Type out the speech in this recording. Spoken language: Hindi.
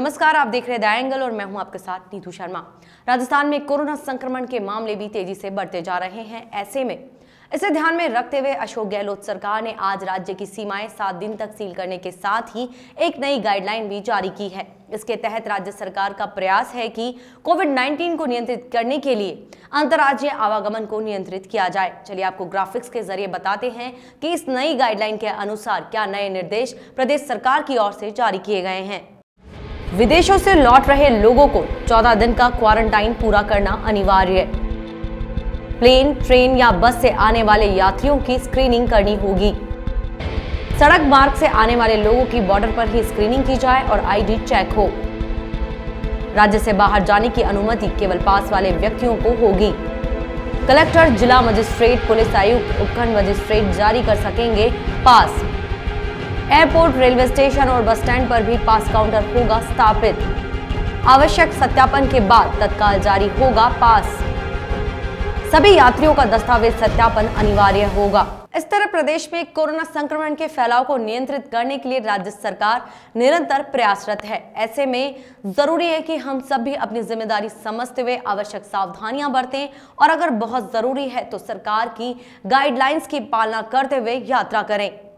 नमस्कार, आप देख रहे हैं द एंगल और मैं हूँ आपके साथ नीतू शर्मा। राजस्थान में कोरोना संक्रमण के मामले भी तेज़ी से बढ़ते जा रहे हैं ऐसे में। इसे ध्यान में रखते हुए अशोक गहलोत सरकार ने आज राज्य की सीमाएँ सात दिन तक सील करने के साथ ही एक नई गाइडलाइन भी जारी की है। इसके तहत राज्य सरकार का प्रयास है कि कोविड 19 को नियंत्रित करने के लिए अंतर्राज्यीय आवागमन को नियंत्रित किया जाए। चलिए आपको ग्राफिक्स के ज़रिए बताते हैं कि इस नई गाइडलाइन के अनुसार क्या नए निर्देश प्रदेश सरकार की ओर से जारी किए गए हैं। विदेशों से लौट रहे लोगों को 14 दिन का क्वारंटाइन पूरा करना अनिवार्य। है प्लेन, ट्रेन या बस से आने वाले यात्रियों की स्क्रीनिंग करनी होगी। सड़क मार्ग से आने वाले लोगों की बॉर्डर पर ही स्क्रीनिंग की जाए और आईडी चेक हो। राज्य से बाहर जाने की अनुमति केवल पास वाले व्यक्तियों को होगी। कलेक्टर, जिला मजिस्ट्रेट, पुलिस आयुक्त, उपखंड मजिस्ट्रेट जारी कर सकेंगे पास। एयरपोर्ट, रेलवे स्टेशन और बस स्टैंड पर भी पास काउंटर होगा स्थापित। आवश्यक सत्यापन के बाद तत्काल जारी होगा पास। सभी यात्रियों का दस्तावेज़ सत्यापन अनिवार्य होगा। इस तरह प्रदेश में कोरोना संक्रमण के फैलाव को नियंत्रित करने के लिए राज्य सरकार निरंतर प्रयासरत है। ऐसे में ज़रूरी है कि हम सब भी अपनी ज़िम्मेदारी समझते हुए आवश्यक सावधानियाँ बरतें और अगर बहुत ज़रूरी है तो सरकार की गाइडलाइंस की पालना करते हुए यात्रा करें।